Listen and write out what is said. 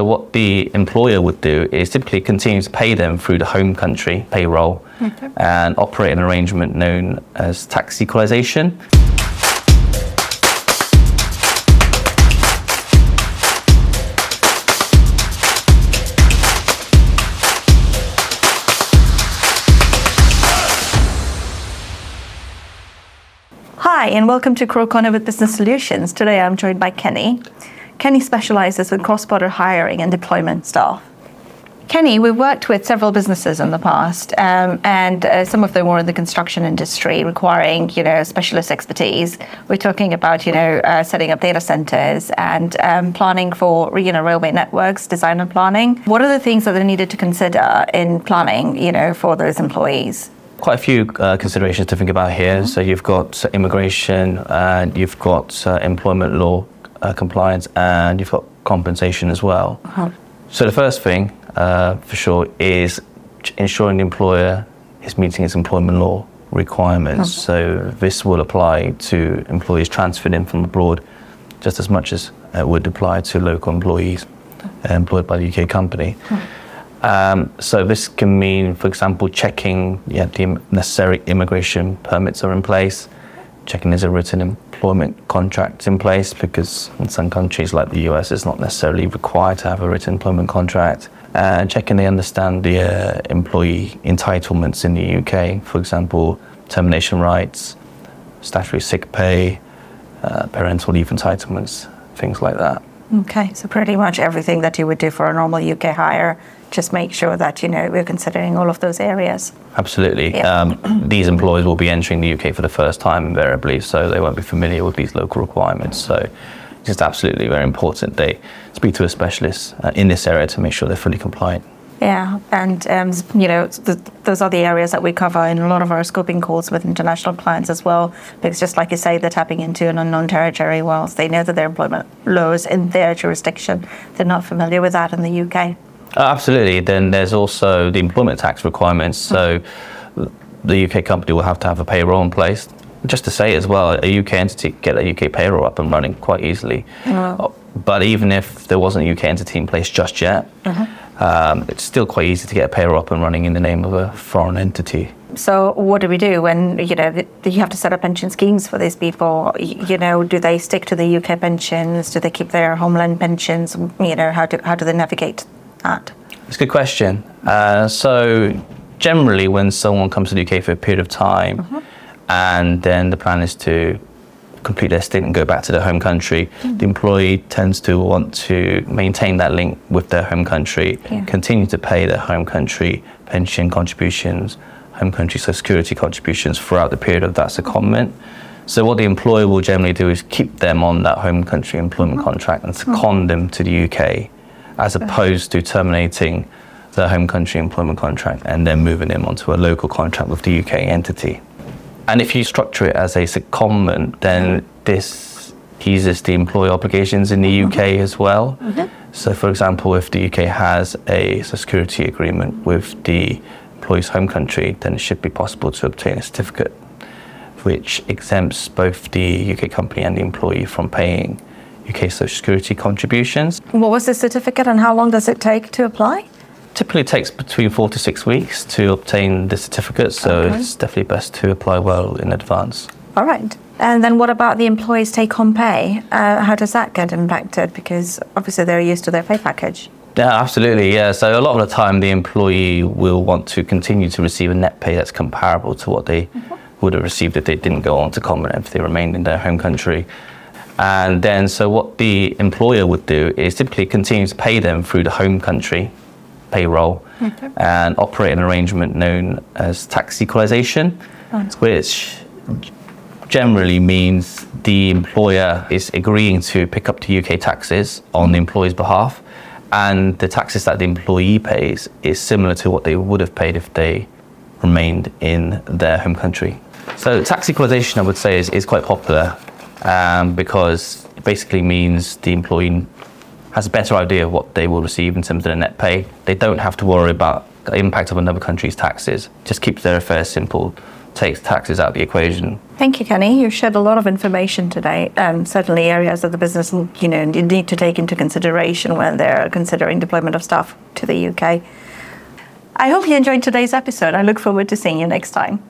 So what the employer would do is typically continue to pay them through the home country payroll okay. and operate an arrangement known as tax equalization. Hi, and welcome to Crowe Corner with Business Solutions. Today I'm joined by Kenny. Kenny specializes in cross-border hiring and deployment staff. Kenny, we've worked with several businesses in the past, um, and uh, some of them were in the construction industry, requiring you know specialist expertise. We're talking about you know uh, setting up data centers and um, planning for you know railway networks, design and planning. What are the things that they needed to consider in planning you know for those employees? quite a few uh, considerations to think about here. Mm-hmm. So you've got immigration, and you've got uh, employment law uh, compliance, and you've got compensation as well. Uh-huh. So the first thing, uh, for sure, is ensuring the employer is meeting its employment law requirements. Uh-huh. So this will apply to employees transferred in from abroad, just as much as it would apply to local employees uh, employed by the UK company. Uh-huh. Um, so this can mean, for example, checking yeah, the necessary immigration permits are in place, checking is a written employment contract in place because in some countries like the US it's not necessarily required to have a written employment contract, and checking they understand the uh, employee entitlements in the UK, for example, termination rights, statutory sick pay, uh, parental leave entitlements, things like that. Okay, so pretty much everything that you would do for a normal UK hire just make sure that you know we're considering all of those areas. Absolutely. Yeah. Um, these employees will be entering the UK for the first time invariably, so they won't be familiar with these local requirements. So it's just absolutely very important they speak to a specialist uh, in this area to make sure they're fully compliant. Yeah, and um, you know th- those are the areas that we cover in a lot of our scoping calls with international clients as well. Because just like you say, they're tapping into an unknown territory. Whilst they know that their employment laws in their jurisdiction, they're not familiar with that in the UK. Uh, absolutely. Then there's also the employment tax requirements. So the UK company will have to have a payroll in place. Just to say as well, a UK entity can get a UK payroll up and running quite easily. Uh, but even if there wasn't a UK entity in place just yet, uh-huh. um, it's still quite easy to get a payroll up and running in the name of a foreign entity. So what do we do when you know you have to set up pension schemes for these people? You know, do they stick to the UK pensions? Do they keep their homeland pensions? You know, how do how do they navigate that? It's a good question. Uh, so, generally, when someone comes to the UK for a period of time, uh-huh. and then the plan is to complete their stint and go back to their home country, mm. the employee tends to want to maintain that link with their home country, yeah. continue to pay their home country pension contributions, home country social security contributions throughout the period of that secondment. So what the employer will generally do is keep them on that home country employment mm-hmm. contract and second mm. them to the UK as opposed to terminating the home country employment contract and then moving them onto a local contract with the UK entity. And if you structure it as a secondment, then this eases the employee obligations in the UK mm-hmm. as well. Mm-hmm. So, for example, if the UK has a security agreement with the employee's home country, then it should be possible to obtain a certificate which exempts both the UK company and the employee from paying UK Social Security contributions. What was the certificate and how long does it take to apply? Typically it takes between four to six weeks to obtain the certificate, so okay. it's definitely best to apply well in advance. All right. And then what about the employee's take-home pay? Uh, how does that get impacted? Because obviously they're used to their pay package. Yeah, absolutely. Yeah. So a lot of the time, the employee will want to continue to receive a net pay that's comparable to what they mm-hmm. would have received if they didn't go on to Common if they remained in their home country. And then, so what the employer would do is typically continue to pay them through the home country payroll okay. and operate an arrangement known as tax equalization, which generally means the employer is agreeing to pick up the UK taxes on the employee's behalf, and the taxes that the employee pays is similar to what they would have paid if they remained in their home country. So tax equalization, I would say, is, is quite popular um, because it basically means the employee has a better idea of what they will receive in terms of their net pay. They don't have to worry about the impact of another country's taxes. Just keeps their affairs simple takes taxes out of the equation. Thank you, Kenny. You've shared a lot of information today. Um, certainly, areas of the business you know you need to take into consideration when they're considering deployment of staff to the UK. I hope you enjoyed today's episode. I look forward to seeing you next time.